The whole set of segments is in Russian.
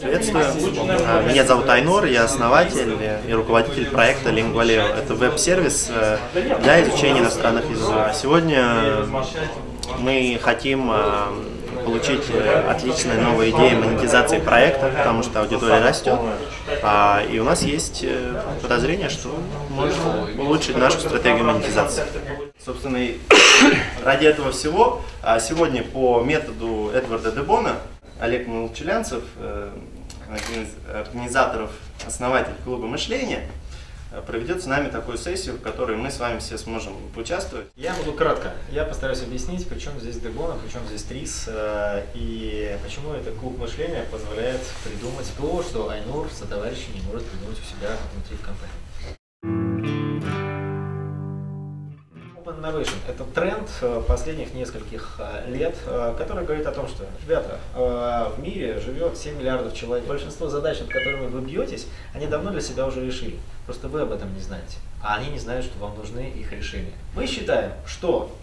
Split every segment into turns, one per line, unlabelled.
Приветствую. Меня зовут Айнур, я основатель и руководитель проекта Lingualeo. Это веб-сервис э, для изучения иностранных языков. Сегодня мы хотим а, получить э, отличные новые идеи монетизации проекта, потому что аудитория растет. А, и у нас есть э, подозрение, что можно улучшить нашу стратегию монетизации. Собственно, ради этого всего сегодня по методу Эдварда Дебона Олег Молчулянцев, э, организаторов, основатель клуба мышления, проведет с нами такую сессию, в которой мы с вами все сможем поучаствовать.
Я буду кратко. Я постараюсь объяснить, почему здесь Дегона, почему здесь Трис, э, и почему этот клуб мышления позволяет придумать то, что Айнур со товарищами не может придумать у себя внутри компании. Innovation – это тренд э, последних нескольких э, лет, э, который говорит о том, что, ребята, в мире живет 7 миллиардов человек. Большинство задач, над которыми вы бьетесь, они давно для себя уже решили. Просто вы об этом не знаете. А они не знают, что вам нужны их решения. Мы считаем, что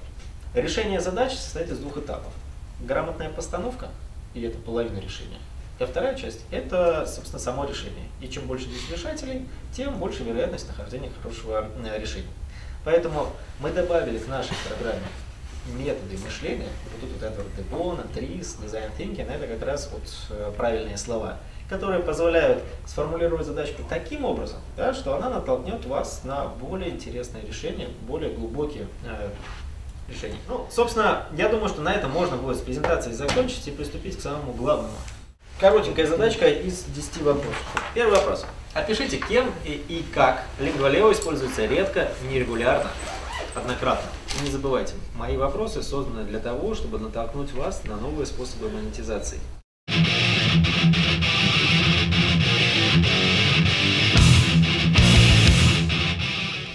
решение задач состоит из двух этапов. Грамотная постановка, и это половина решения. И вторая часть – это, собственно, само решение. И чем больше здесь решателей, тем больше вероятность нахождения хорошего решения. Поэтому мы добавили к нашей программе методы мышления, вот тут вот Эдвард Дебона, ТРИС, Design Thinking, это как раз вот э, правильные слова, которые позволяют сформулировать задачку таким образом, да, что она натолкнет вас на более интересные решения, более глубокие э, решения. Ну, собственно, я думаю, что на этом можно будет с презентацией закончить и приступить к самому главному. Коротенькая задачка из 10 вопросов. Первый вопрос. Опишите, кем и, и как лингвалео используется редко, нерегулярно, однократно. не забывайте, мои вопросы созданы для того, чтобы натолкнуть вас на новые способы монетизации.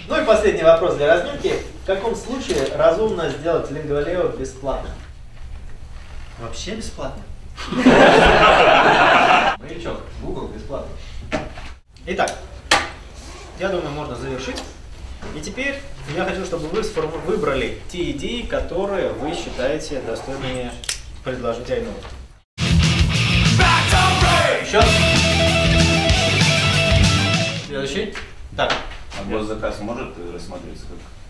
Ну и последний вопрос для разминки. В каком случае разумно сделать лингвалео бесплатным?
Вообще бесплатно?
Маячок, Google бесплатно. Итак, я думаю, можно завершить. И теперь я хочу, чтобы вы выбрали те идеи, которые вы считаете достойными предложить Айну. Еще. Следующий. Так.
А госзаказ может рассматриваться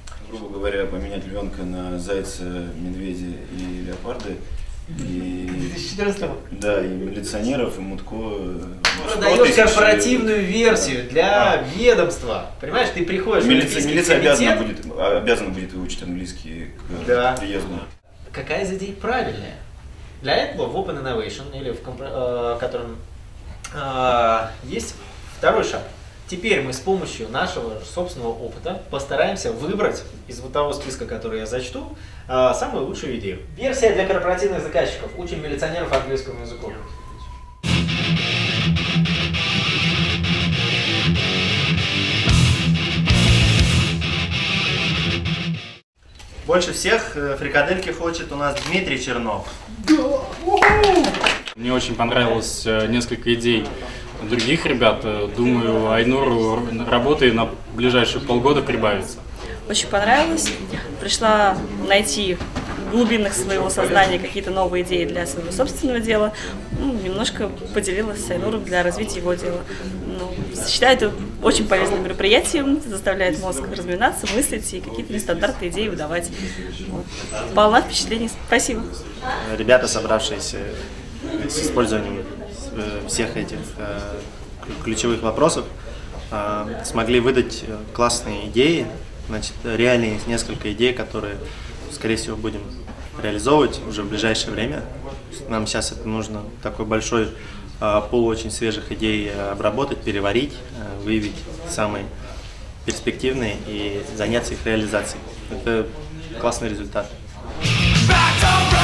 как, грубо говоря, поменять львенка на зайца, медведя и леопарды
и, 2014
Да, и милиционеров, и Мутко.
Продаешь корпоративную версию для а. ведомства. Понимаешь, ты приходишь
Милиция, в милиция обязана будет, обязана будет выучить английский к да. приезду.
Какая из идей правильная? Для этого в Open Innovation, или в э, котором э, есть второй шаг – Теперь мы с помощью нашего собственного опыта постараемся выбрать из вот того списка, который я зачту, а, самую лучшую идею. Версия для корпоративных заказчиков. Учим милиционеров английскому языку.
Больше всех э, фрикадельки хочет у нас Дмитрий Чернов.
Мне очень понравилось э, несколько идей других ребят. Думаю, Айнуру работы на ближайшие полгода прибавится.
Очень понравилось. Пришла найти в глубинах своего сознания какие-то новые идеи для своего собственного дела. Ну, немножко поделилась с Айнуром для развития его дела. Ну, считаю это очень полезным мероприятием, заставляет мозг разминаться, мыслить и какие-то нестандартные идеи выдавать. Вот. Полна впечатлений. Спасибо.
Ребята, собравшиеся с использованием Э, всех этих э, ключевых вопросов э, смогли выдать классные идеи, значит, реальные несколько идей, которые, скорее всего, будем реализовывать уже в ближайшее время. Нам сейчас это нужно такой большой пул очень свежих идей обработать, переварить, выявить самые перспективные и заняться их реализацией. Это классный результат. Back